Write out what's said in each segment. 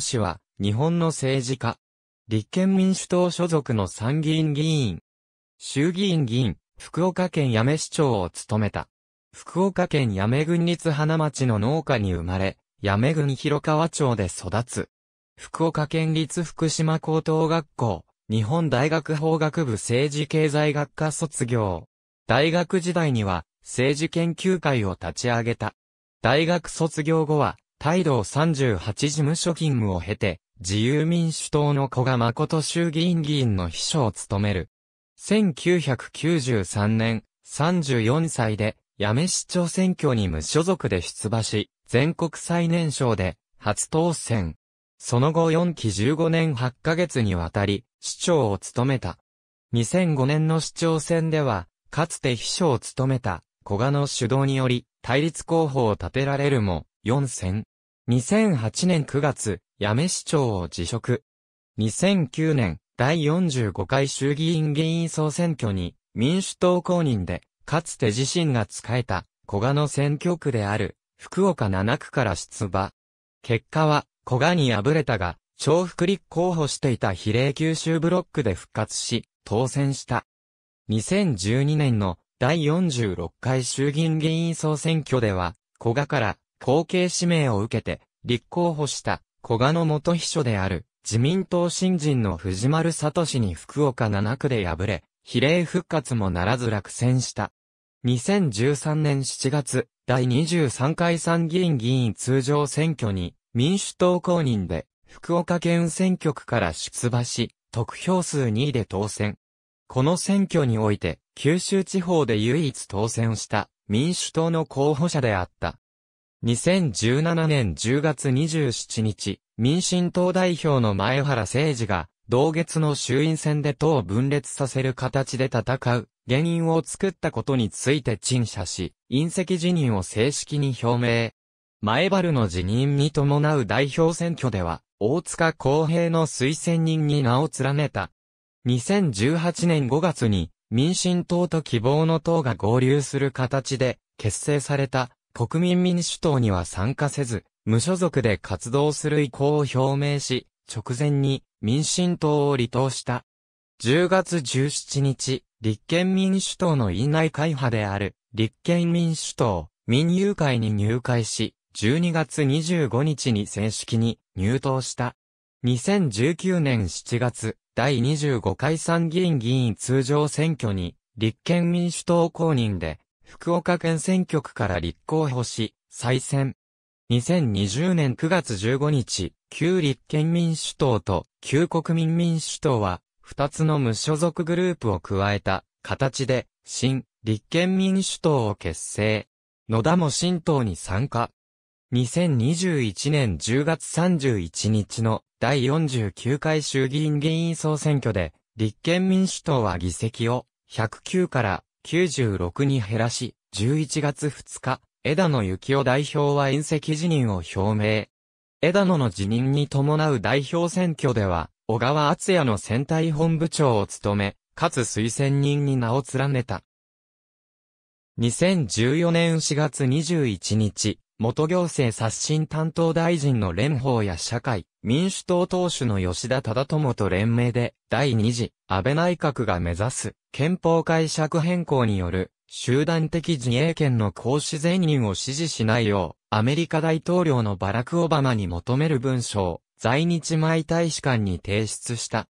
氏は、日本の政治家。立憲民主党所属の参議院議員。衆議院議員、福岡県八女市長を務めた。福岡県八女郡立花町の農家に生まれ、八女郡広川町で育つ。福岡県立福島高等学校、日本大学法学部政治経済学科卒業。大学時代には政治研究会を立ち上げた。大学卒業後は、態道38事務所勤務を経て、自由民主党の古賀誠衆議院議員の秘書を務める。1993年、34歳で、八女市長選挙に無所属で出馬し、全国最年少で、初当選。その後4期15年8ヶ月にわたり、市長を務めた。2005年の市長選では、かつて秘書を務めた、古賀の主導により、対立候補を立てられるも、4選。2008年9月、八女市長を辞職。2009年、第45回衆議院議員総選挙に、民主党公認で、かつて自身が使えた、古賀の選挙区である、福岡7区から出馬。結果は、古賀に敗れたが、重複立候補していた比例九州ブロックで復活し、当選した。2012年の第46回衆議院議員総選挙では、古賀から後継指名を受けて立候補した古賀の元秘書である自民党新人の藤丸聡に福岡7区で敗れ、比例復活もならず落選した。2013年7月、第23回参議院議員通常選挙に民主党公認で福岡県選挙区から出馬し、得票数2位で当選。この選挙において、九州地方で唯一当選した民主党の候補者であった。2017年10月27日、民進党代表の前原誠二が、同月の衆院選で党を分裂させる形で戦う原因を作ったことについて陳謝し、隕石辞任を正式に表明。前原の辞任に伴う代表選挙では、大塚公平の推薦人に名を連ねた。2018年5月に民進党と希望の党が合流する形で結成された国民民主党には参加せず、無所属で活動する意向を表明し、直前に民進党を離党した。10月17日、立憲民主党の院内会派である立憲民主党民友会に入会し、12月25日に正式に入党した。2019年7月、第25回参議院議員通常選挙に、立憲民主党公認で、福岡県選挙区から立候補し、再選。2020年9月15日、旧立憲民主党と旧国民民主党は、二つの無所属グループを加えた形で、新立憲民主党を結成。野田も新党に参加。2021年10月31日の第49回衆議院議員総選挙で、立憲民主党は議席を109から96に減らし、11月2日、枝野幸男代表は隕石辞任を表明。枝野の辞任に伴う代表選挙では、小川敦也の選対本部長を務め、かつ推薦人に名を連ねた。2014年4月21日、元行政刷新担当大臣の蓮舫や社会、民主党党首の吉田忠智と連名で、第2次、安倍内閣が目指す、憲法解釈変更による、集団的自衛権の行使全任を支持しないよう、アメリカ大統領のバラク・オバマに求める文書を、在日前大使館に提出した。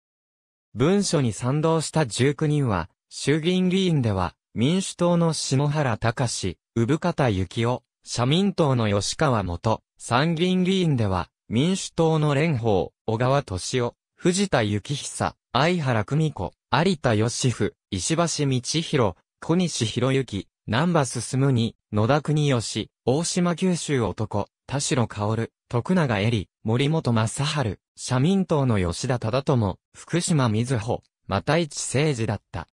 文書に賛同した19人は、衆議院議員では、民主党の篠原隆、産方幸夫、社民党の吉川元、参議院議員では、民主党の蓮舫、小川敏夫、藤田幸久、相原久美子、有田義夫、石橋道弘、小西博之、南波進に、野田国義、大島九州男、田代薫、徳永恵里、森本正春、社民党の吉田忠智、福島瑞穂、又市誠二だった。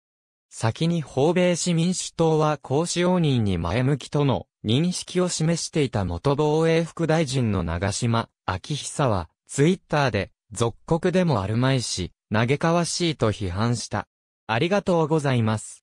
先に訪米市民主党は公使用人に前向きとの認識を示していた元防衛副大臣の長島、昭久は、ツイッターで、属国でもあるまいし、嘆かわしいと批判した。ありがとうございます。